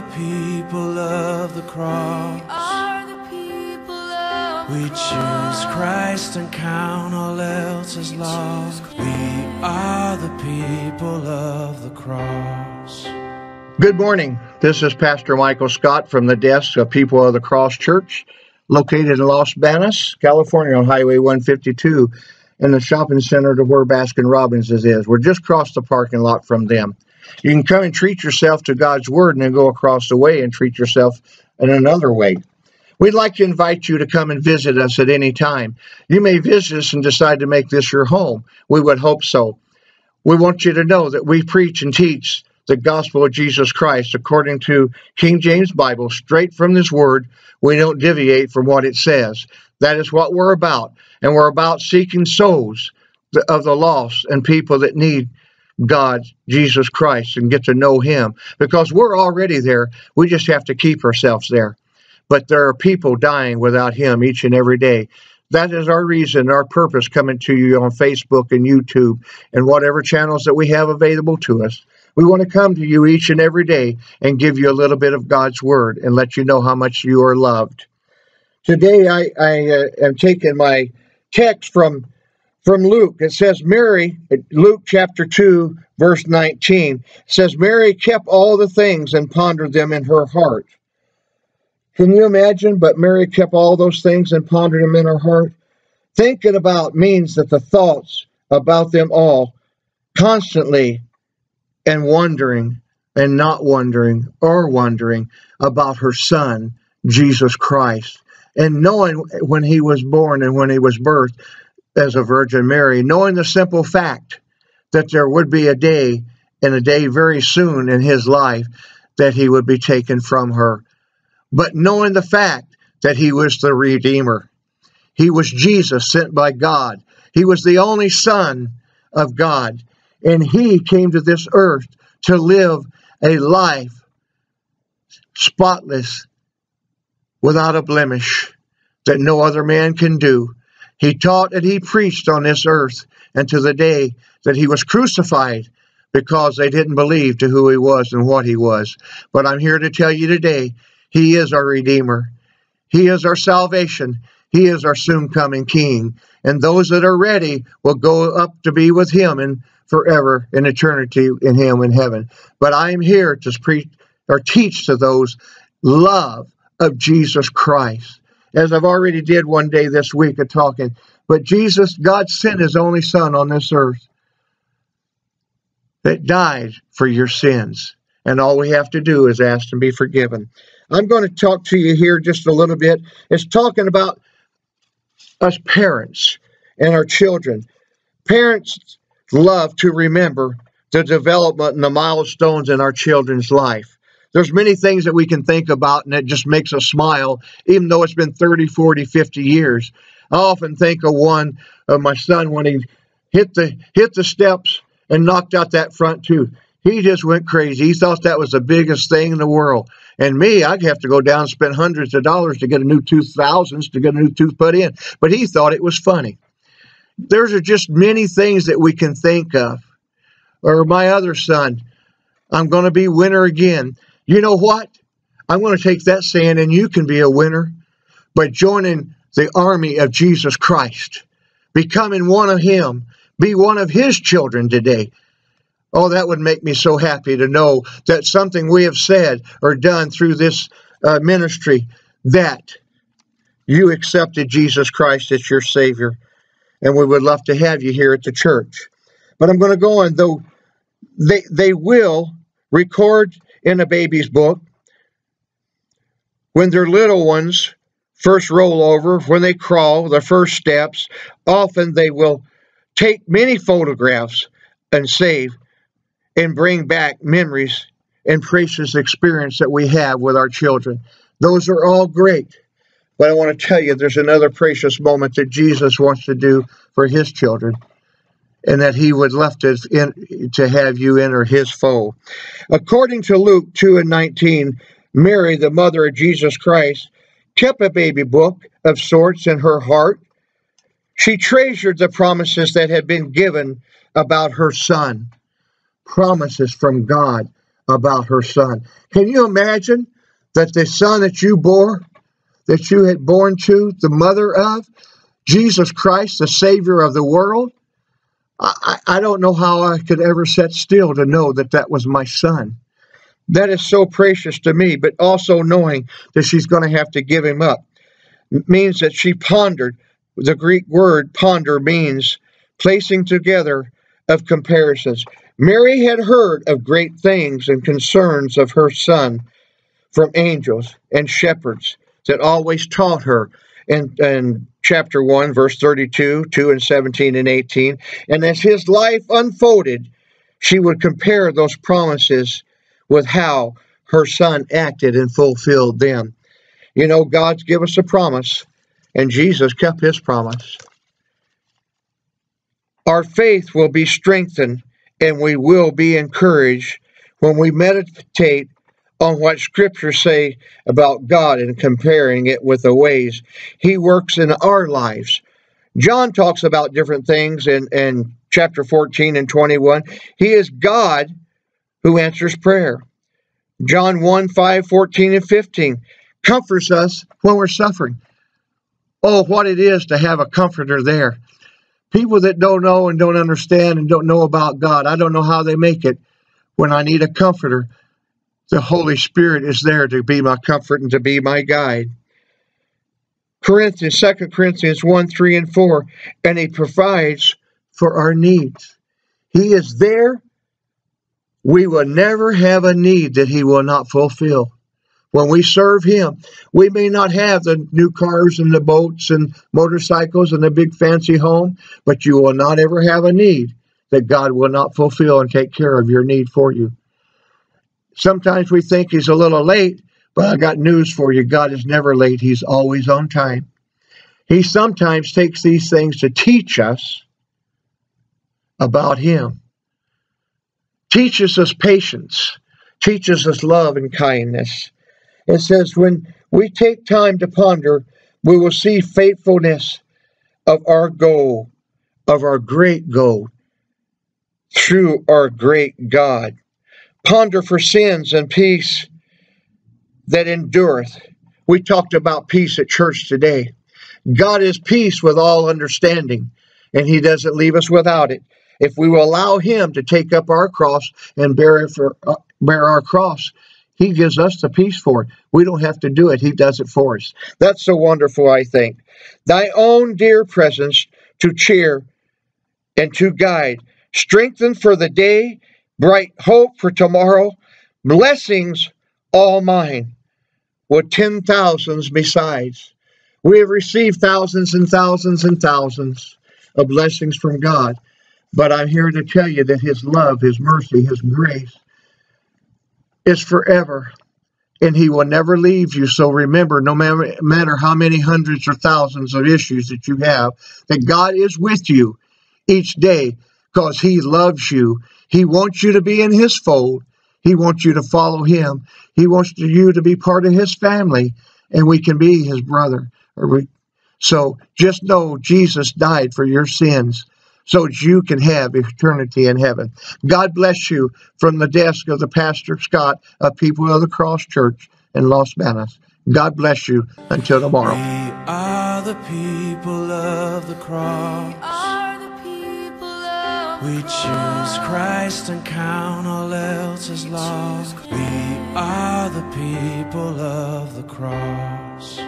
the people of the cross. are the people of We the choose. Christ and count all else as lost. We are the people of the cross. Good morning. This is Pastor Michael Scott from the desk of People of the Cross Church, located in Los Banos, California, on Highway 152, in the shopping center to where Baskin Robbins is. We're just across the parking lot from them. You can come and treat yourself to God's Word and then go across the way and treat yourself in another way. We'd like to invite you to come and visit us at any time. You may visit us and decide to make this your home. We would hope so. We want you to know that we preach and teach the gospel of Jesus Christ according to King James Bible, straight from this word. We don't deviate from what it says. That is what we're about. And we're about seeking souls of the lost and people that need God, Jesus Christ, and get to know Him because we're already there. We just have to keep ourselves there. But there are people dying without Him each and every day. That is our reason, our purpose coming to you on Facebook and YouTube and whatever channels that we have available to us. We want to come to you each and every day and give you a little bit of God's Word and let you know how much you are loved. Today, I, I uh, am taking my text from from Luke. It says, Mary, Luke chapter 2, verse 19, says, Mary kept all the things and pondered them in her heart. Can you imagine? But Mary kept all those things and pondered them in her heart. Thinking about means that the thoughts about them all constantly and wondering and not wondering or wondering about her son, Jesus Christ. And knowing when he was born and when he was birthed as a Virgin Mary, knowing the simple fact that there would be a day and a day very soon in his life that he would be taken from her. But knowing the fact that he was the Redeemer, he was Jesus sent by God, he was the only Son of God, and he came to this earth to live a life spotless, without a blemish, that no other man can do. He taught and he preached on this earth and to the day that he was crucified because they didn't believe to who he was and what he was. But I'm here to tell you today, he is our Redeemer. He is our salvation. He is our soon coming King. And those that are ready will go up to be with him and forever in eternity in him in heaven. But I am here to preach or teach to those love of Jesus Christ. As I've already did one day this week of talking, but Jesus, God sent his only son on this earth that died for your sins. And all we have to do is ask and be forgiven. I'm going to talk to you here just a little bit. It's talking about us parents and our children. Parents love to remember the development and the milestones in our children's life. There's many things that we can think about and it just makes us smile, even though it's been 30, 40, 50 years. I often think of one of my son when he hit the hit the steps and knocked out that front tooth. He just went crazy. He thought that was the biggest thing in the world. And me, I'd have to go down and spend hundreds of dollars to get a new tooth, thousands to get a new tooth put in. But he thought it was funny. There's just many things that we can think of. Or my other son, I'm going to be winner again. You know what? I'm going to take that saying, and you can be a winner by joining the army of Jesus Christ, becoming one of Him, be one of His children today. Oh, that would make me so happy to know that something we have said or done through this uh, ministry that you accepted Jesus Christ as your Savior, and we would love to have you here at the church. But I'm going to go on, though they they will record in a baby's book when their little ones first roll over, when they crawl, the first steps, often they will take many photographs and save and bring back memories and precious experience that we have with our children. Those are all great. But I want to tell you there's another precious moment that Jesus wants to do for his children and that he would left us in to have you enter his fold. According to Luke 2 and 19, Mary, the mother of Jesus Christ, kept a baby book of sorts in her heart. She treasured the promises that had been given about her son, promises from God about her son. Can you imagine that the son that you bore, that you had born to, the mother of, Jesus Christ, the Savior of the world? I, I don't know how I could ever sit still to know that that was my son. That is so precious to me, but also knowing that she's going to have to give him up means that she pondered. The Greek word ponder means placing together of comparisons. Mary had heard of great things and concerns of her son from angels and shepherds that always taught her in, in chapter 1, verse 32, 2 and 17 and 18. And as his life unfolded, she would compare those promises with how her son acted and fulfilled them. You know, God's given us a promise, and Jesus kept his promise. Our faith will be strengthened and we will be encouraged when we meditate on what scriptures say about God and comparing it with the ways he works in our lives. John talks about different things in, in chapter 14 and 21. He is God who answers prayer. John 1 5, 14, and 15 comforts us when we're suffering. Oh, what it is to have a comforter there. People that don't know and don't understand and don't know about God, I don't know how they make it. When I need a comforter, the Holy Spirit is there to be my comfort and to be my guide. Corinthians, 2 Corinthians 1, 3, and 4, and He provides for our needs. He is there. We will never have a need that He will not fulfill when we serve Him. We may not have the new cars and the boats and motorcycles and the big fancy home, but you will not ever have a need that God will not fulfill and take care of your need for you. Sometimes we think He's a little late, but I got news for you. God is never late, He's always on time. He sometimes takes these things to teach us about Him, teaches us patience, teaches us love and kindness. It says, when we take time to ponder, we will see faithfulness of our goal, of our great goal, through our great God. Ponder for sins and peace that endureth. We talked about peace at church today. God is peace with all understanding, and He doesn't leave us without it. If we will allow Him to take up our cross and bear, for, uh, bear our cross, he gives us the peace for it. We don't have to do it. He does it for us. That's so wonderful, I think. Thy own dear presence to cheer and to guide, strengthen for the day, bright hope for tomorrow, blessings all mine, with ten thousands besides. We have received thousands and thousands and thousands of blessings from God. But I'm here to tell you that His love, His mercy, His grace, is forever and he will never leave you. So remember, no matter how many hundreds or thousands of issues that you have, that God is with you each day because he loves you. He wants you to be in his fold. He wants you to follow him. He wants you to be part of his family, and we can be his brother. So just know Jesus died for your sins so you can have eternity in heaven. God bless you from the desk of the Pastor Scott of People of the Cross Church in Los Banos. God bless you until tomorrow. We are the people of the cross. We choose Christ and count all else as lost. We are the people of the cross.